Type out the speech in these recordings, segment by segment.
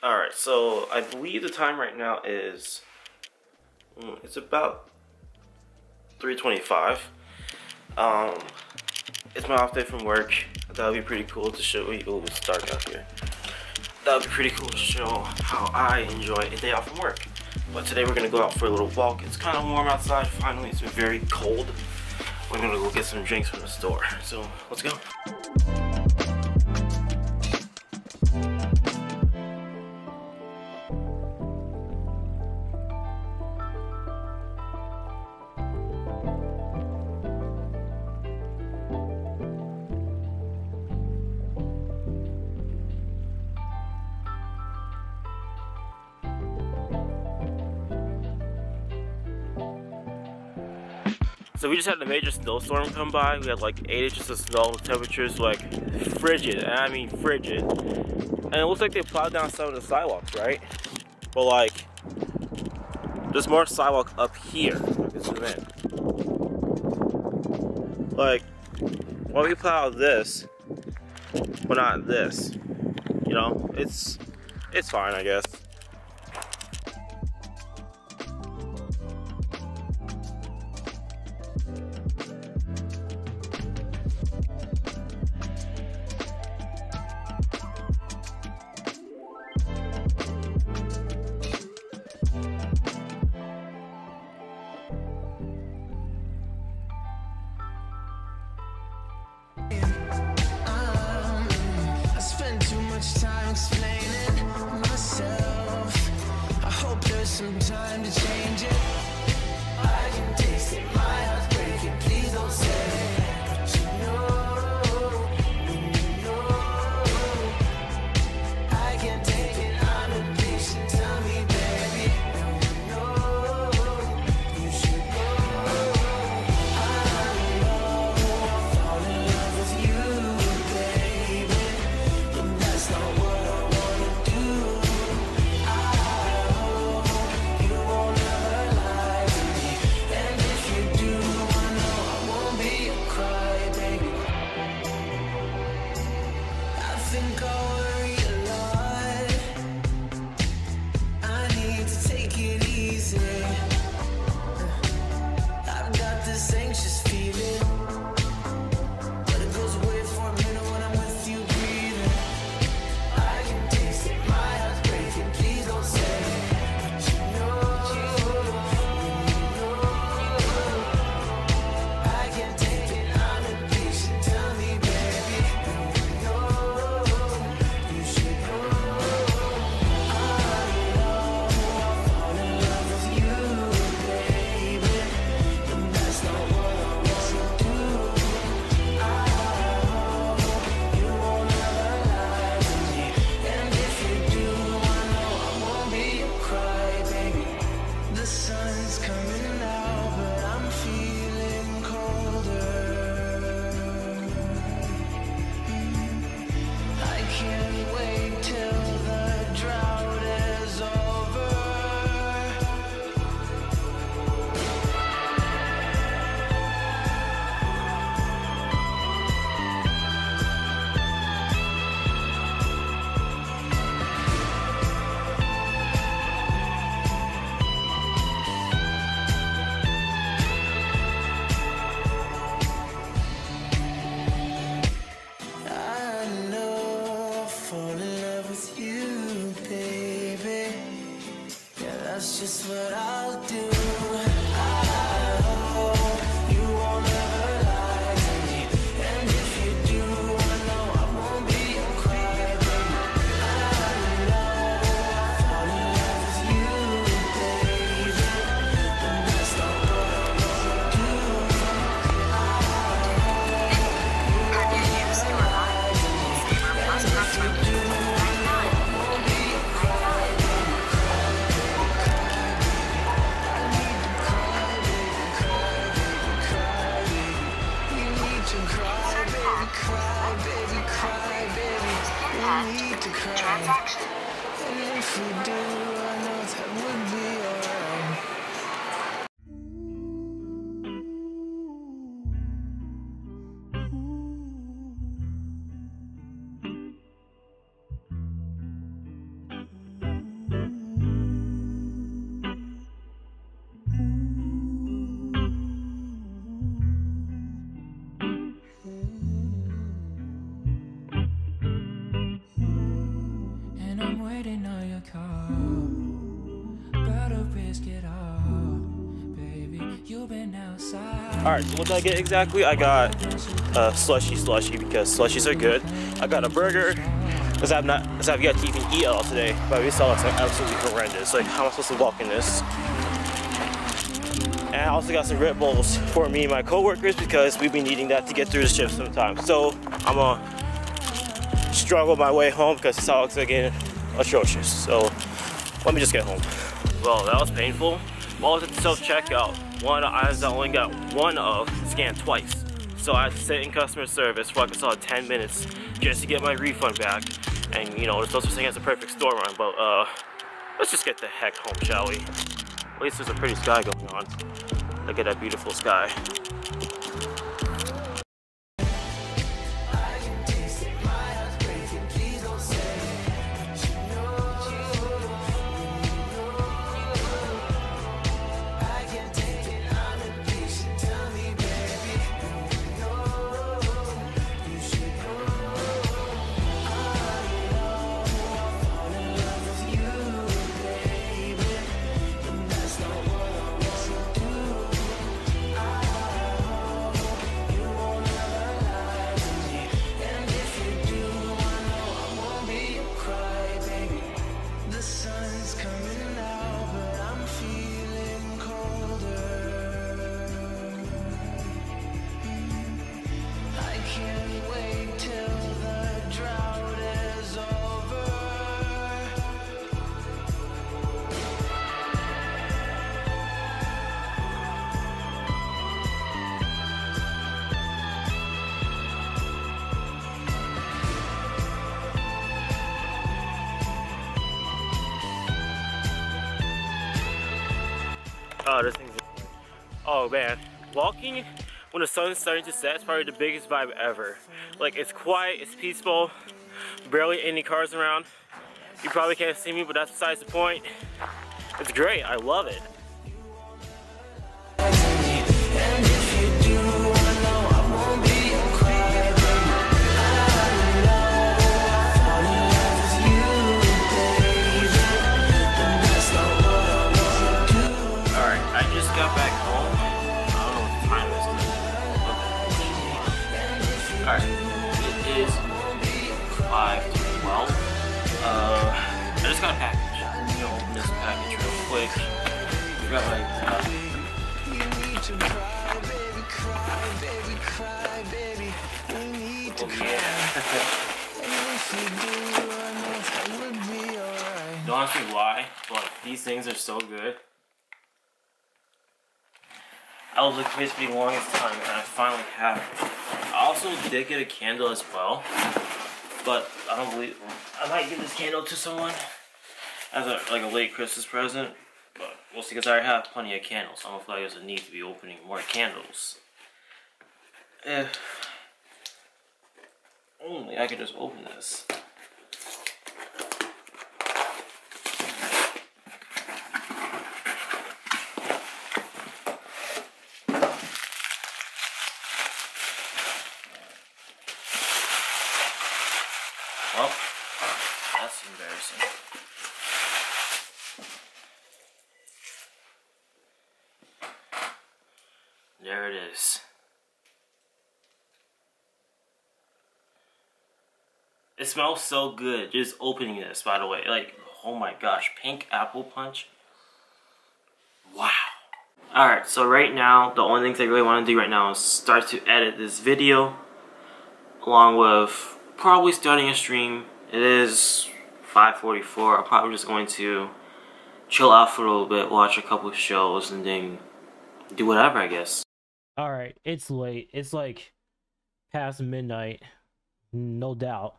Alright, so I believe the time right now is mm, it's about 325. Um it's my off day from work. That would be pretty cool to show you. Oh, it's dark out here. That would be pretty cool to show how I enjoy a day off from work. But today we're gonna go out for a little walk. It's kind of warm outside. Finally, it's been very cold. We're gonna go get some drinks from the store. So let's go. So we just had a major snowstorm come by. We had like 8 inches of snow. The temperatures like frigid, and I mean frigid. And it looks like they plowed down some of the sidewalks, right? But like, there's more sidewalk up here. Zoom in. Like, why we plow this, but not this? You know, it's it's fine, I guess. Some time to change it. I can taste it, I waiting on your call. Risk it all, baby. You've been outside. Alright, so what did I get exactly? I got a slushy slushy because slushies are good. I got a burger because I've not because I've yet to even eat all today. But we saw it's like absolutely horrendous. Like how am I supposed to walk in this? And I also got some Red Bulls for me and my coworkers because we've been needing that to get through the shift sometimes. So I'm gonna struggle my way home because it's all again atrocious. So let me just get home. Well, that was painful. While I was at the self-checkout, one of the items I only got one of scanned twice. So I had to sit in customer service for like I saw 10 minutes just to get my refund back. And you know, it's also saying it's a perfect store run, but uh, let's just get the heck home, shall we? At least there's a pretty sky going on. Look at that beautiful sky. Oh, this thing's. Oh man, walking when the sun's starting to set is probably the biggest vibe ever. Like it's quiet, it's peaceful, barely any cars around. You probably can't see me, but that's besides the point. It's great. I love it. Alright, it is 5 to 12. Uh, I just got a package. I'm gonna open this package real quick. Got my, uh, need to cry, baby, cry, baby, cry, baby. We need to oh yeah. And if you do, I know that would be alright. Don't ask me why, but these things are so good. I was looking for this for the longest time, and I finally have it. Also did get a candle as well, but I don't believe I might give this candle to someone as a like a late Christmas present. But we'll see, because I already have plenty of candles. I don't feel like there's a need to be opening more candles. If only I could just open this. Well, that's embarrassing. There it is. It smells so good just opening this, by the way. Like, oh my gosh, pink apple punch. Wow. Alright, so right now, the only things I really want to do right now is start to edit this video along with probably starting a stream. It is 5:44. I'm probably just going to chill out for a little bit, watch a couple of shows, and then do whatever. I guess. All right, it's late. It's like past midnight, no doubt.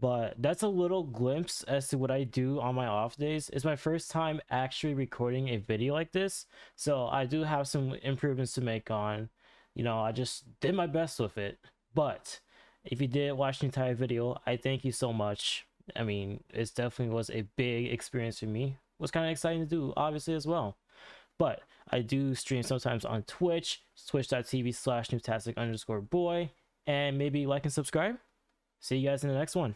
But that's a little glimpse as to what I do on my off days. It's my first time actually recording a video like this, so I do have some improvements to make on. You know, I just did my best with it. But if you did watch the entire video, I thank you so much. I mean, it definitely was a big experience for me. It was kind of exciting to do, obviously, as well. But I do stream sometimes on Twitch, twitch.tv slash noobtastic underscore boy, and maybe like and subscribe. See you guys in the next one.